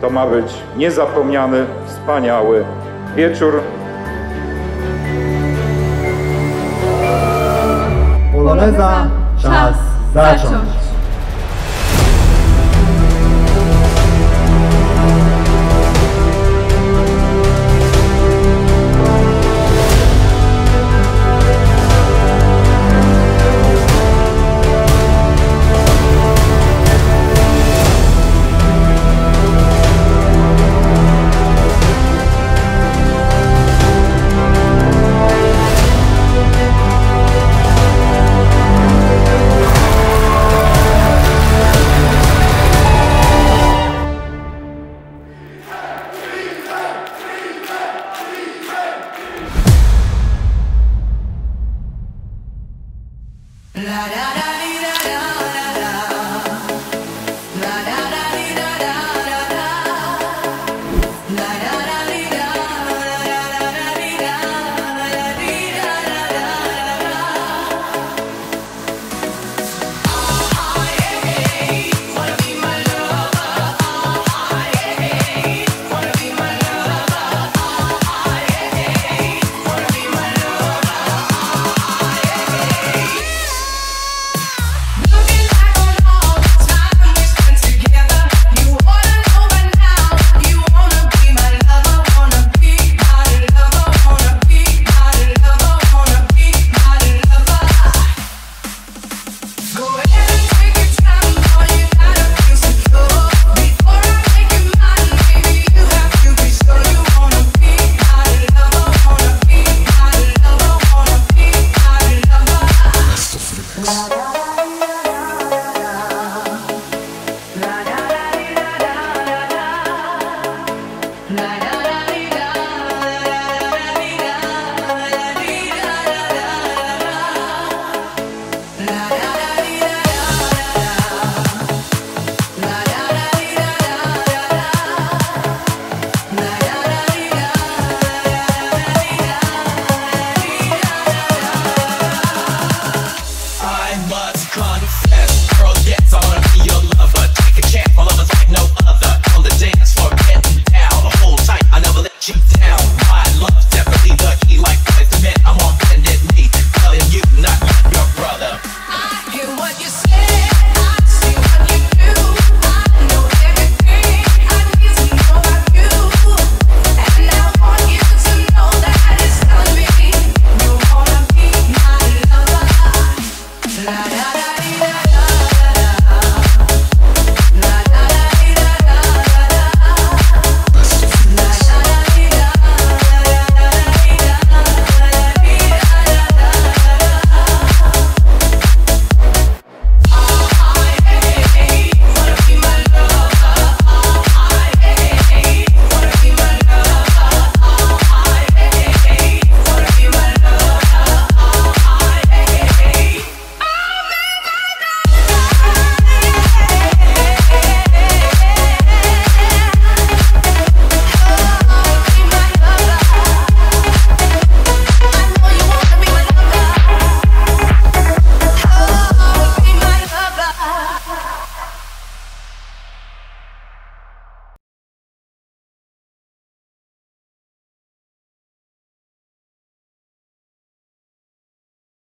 To ma być niezapomniany, wspaniały wieczór. Poloneza, czas zacząć. La da